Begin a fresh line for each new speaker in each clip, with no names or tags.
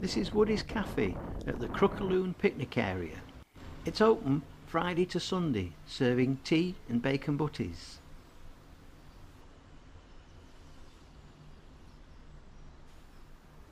This is Woodies Cafe at the Crook o' Lune picnic area. It's open Friday to Sunday, serving tea and bacon butties.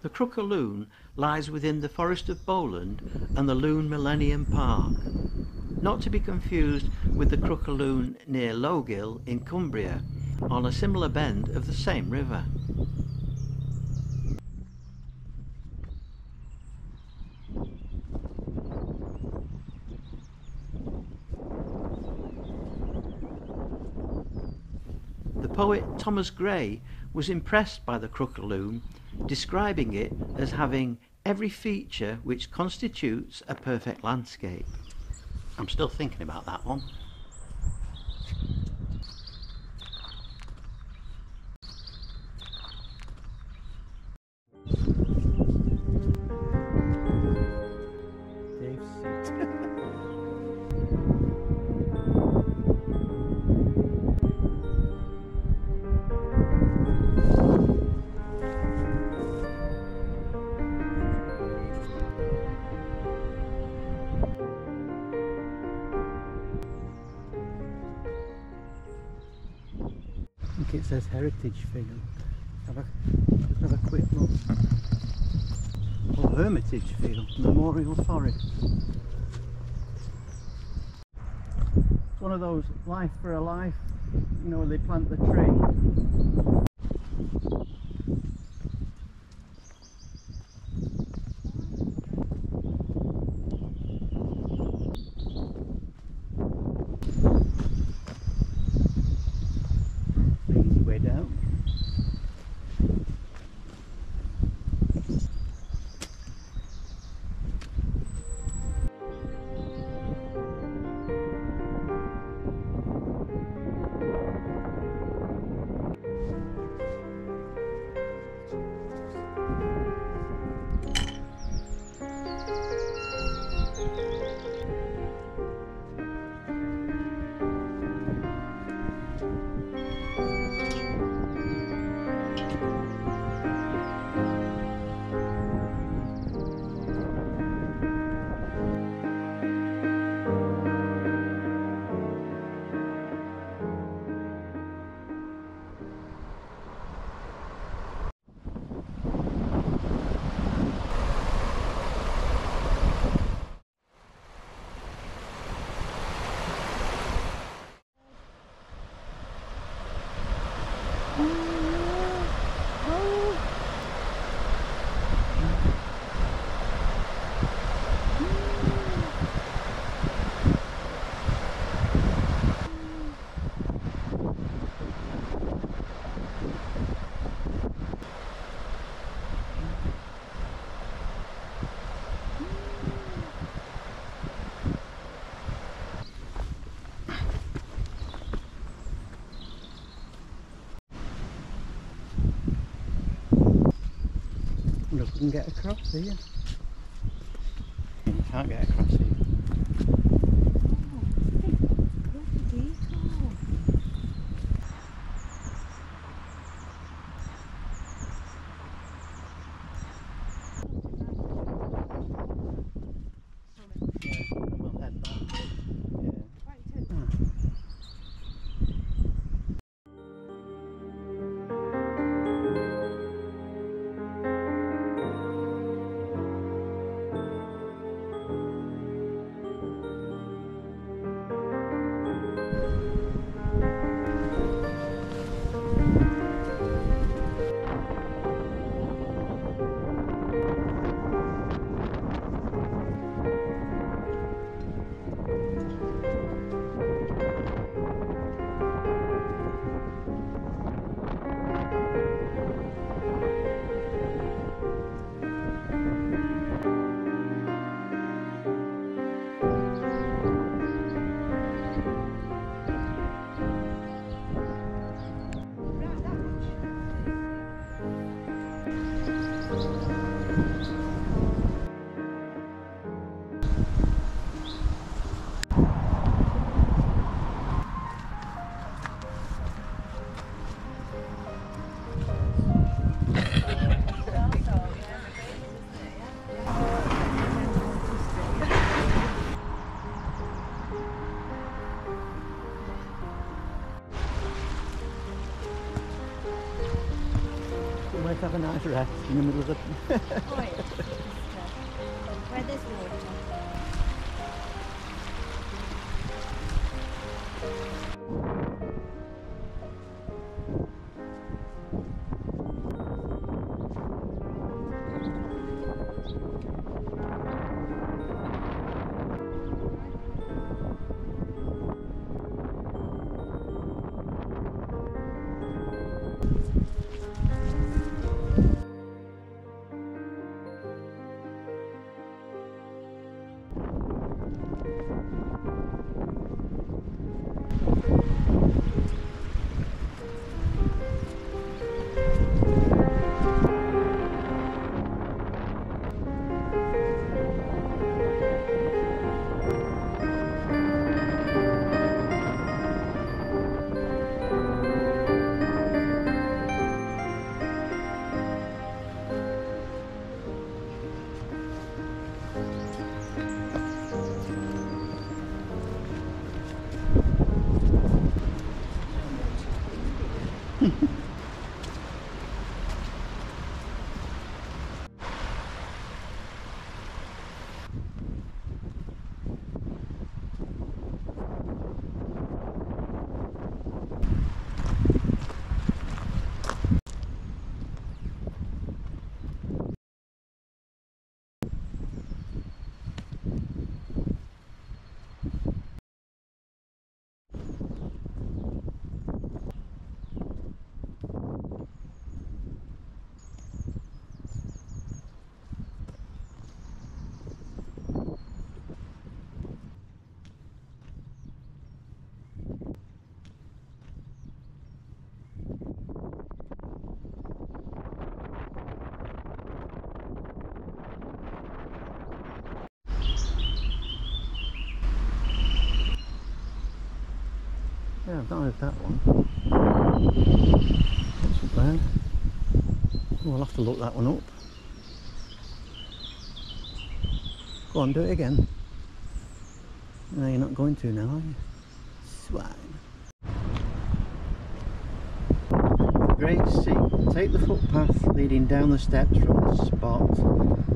The Crook o' Lune lies within the Forest of Bowland and the Lune Millennium Park, not to be confused with the Crook o' Lune near Lowgill in Cumbria, on a similar bend of the same river. Poet Thomas Gray was impressed by the Crook o' Lune, describing it as having every feature which constitutes a perfect landscape. I'm still thinking about that one.
Think it says Heritage Field. Have a, have a quick look. Oh, Hermitage Field, Memorial Forest. It's one of those life for a life, you know, they plant the tree. Look, we can get across here. You can't get across here.
Let's have a nice rest in the middle of the...
Oh, yeah. Uh, where there's water.
Yeah, I've heard that one. Not bad. Oh, I'll have to look that one up. Go on, do it again. No, you're not going to now, are you? Swine. Great sea. Take the footpath leading down the steps from this spot.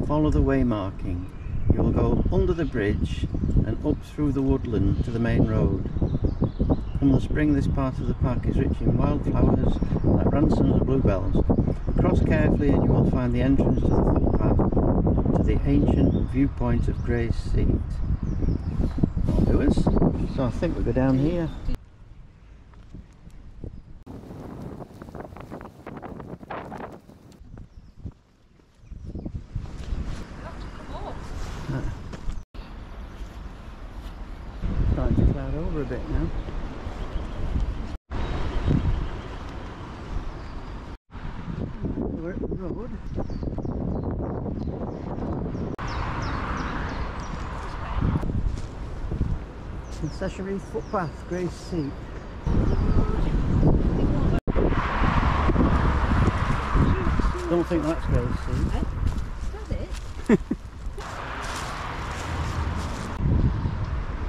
Follow the way marking. You'll go under the bridge and up through the woodland to the main road. Come the spring this part of the park is rich in wildflowers like ramsons and bluebells. Cross carefully and you will find the entrance to the footpath to the ancient viewpoint of Gray's Seat. That'll. So I think we'll go down here. Starting to cloud over a bit now. We're at the road. Concessionary footpath, Gray's Seat. Don't think that's Gray's Seat.
Does it?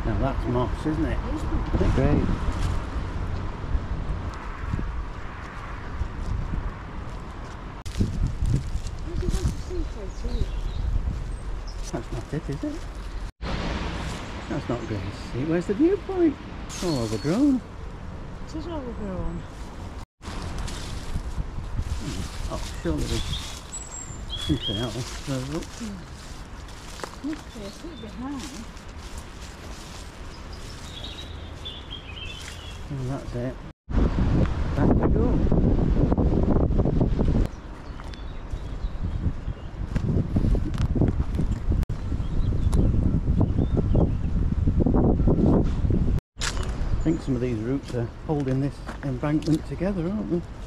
Now that's moss, isn't it?
Isn't it?
Isn't it great?
Where do you want to see photo?
That's not it, is it? That's not Gray's Seat. Where's the viewpoint? It's all overgrown.
It is overgrown. Hmm.
Oh, surely there's something else. So, oh. look.
Must be a bit behind.
And that's it. Back we go. I think some of these roots are holding this embankment together, aren't they?